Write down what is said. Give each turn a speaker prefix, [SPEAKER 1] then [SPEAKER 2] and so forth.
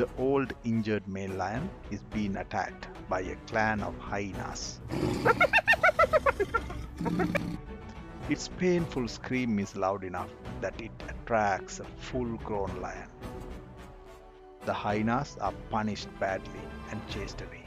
[SPEAKER 1] The old injured male lion is being attacked by a clan of hyenas. its painful scream is loud enough that it attracts a full grown lion. The hyenas are punished badly and chased away.